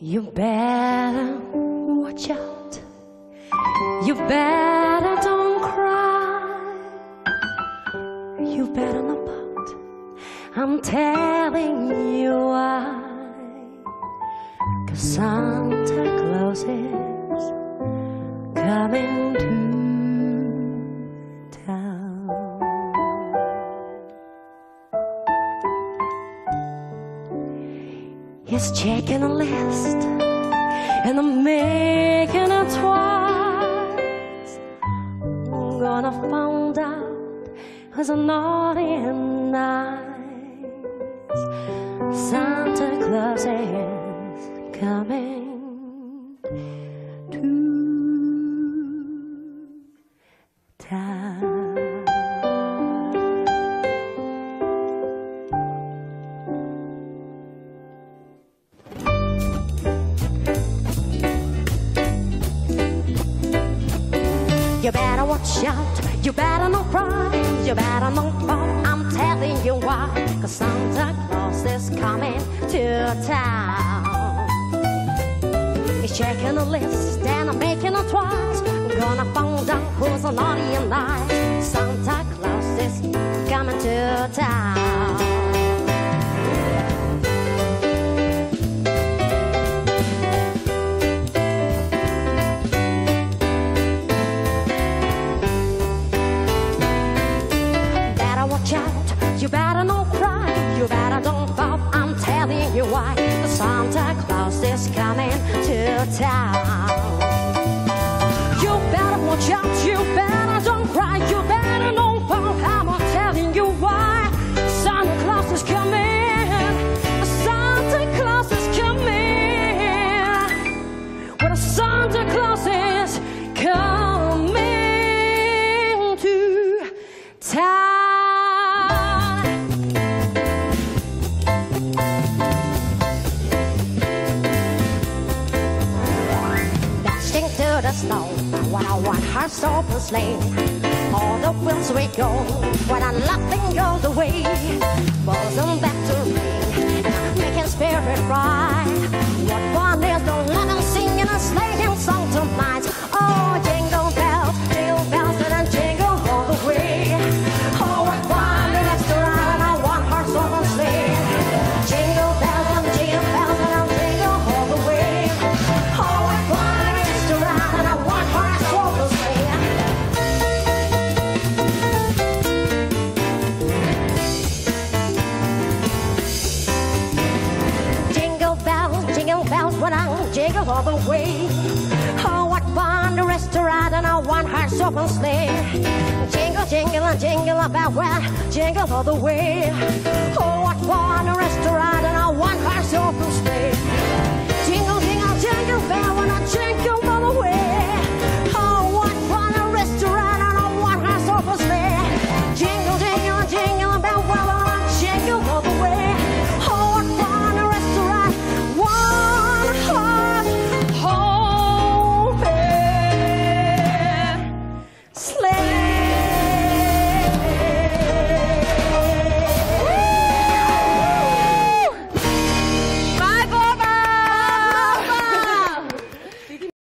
You better watch out. You better don't cry. You better not pout. I'm telling you why. Cause Santa Claus is coming to He's checking a list and I'm making it twice. I'm gonna find out who's naughty and nice. Santa Claus is coming to town. You better watch out, you better not cry, you better not fall. I'm telling you why, cause Santa Claus is coming to town. He's checking the list and I'm making a twice. I'm gonna find out who's naughty and nice. Better not cry. You better don't pout. I'm telling you why. The Santa Claus is coming to town. You better watch out. You better don't cry. You better not pout. I'm telling you why. Santa Claus is coming. Santa Claus is coming. Well, Santa Claus is Dashing to the snow when I want hearts open sleigh. All the wheels we go when I nothing goes away. Buzzing jingle all the way. Oh, fun the rest to ride on a one-horse open sleigh. Jingle, jingle, and jingle about where jingle all the way. Oh, what fun the rest to ride on a one-horse open sleigh. Jingle, jingle, jingle bell when I